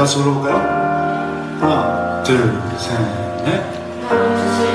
같이 불러볼까요? 하나, 둘, 셋, 넷.